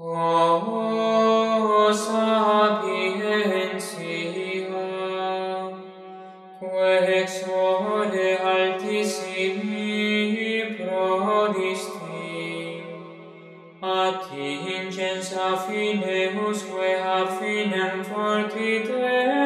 O sapientia, quae ex ole altissimi prodisti, attingens a fineus, quae a finem fortiter,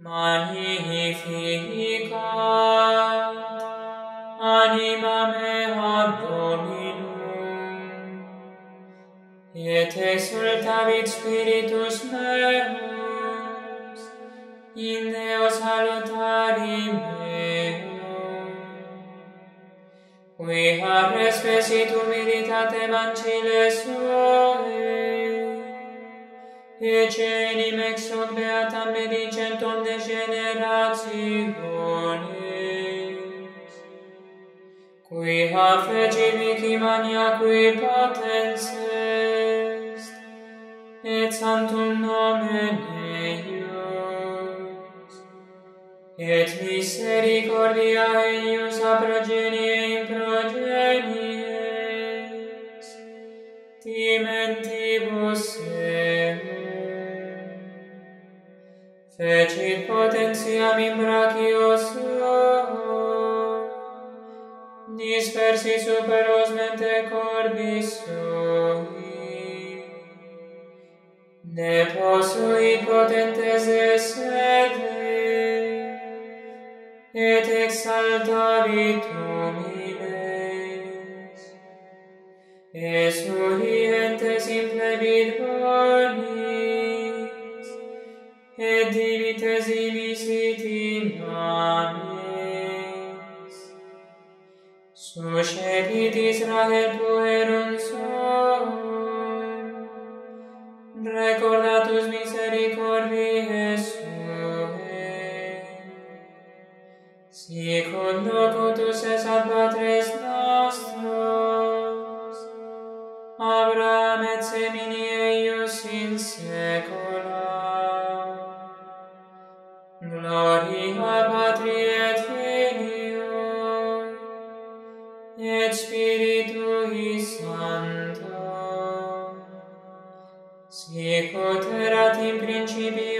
magnificat. Anima mea Dominum. Et exultavit spiritus meus in Deo salutari meum. Qui ha respesit humilitate mancile suo ece enim ex hoc beatam medicentum de generationes. Qui hafeci vici mania qui patens est, et santum nomen eius, et misericordia eius a progenie in progenies, timentum fecit in potentiam in brachio suo, dispersi super os mente cordis sui. Ne posuit potentes esede, et exaltavit imes. Es urientes in plebit Secunda cutus es ad patres nostros, Abraham et semini eius in secula. Gloria Patri et Filio, et Spiritui Sancto, sicut erat in principio,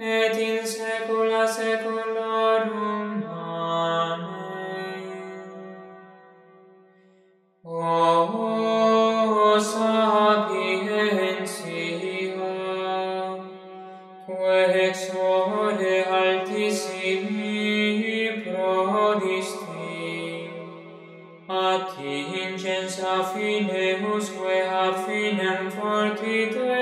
et in saecula saeculorum. Amen. O, o sapientia, quae ex ore altissimi prodisti, attingens a finemus quae a finem fortituem,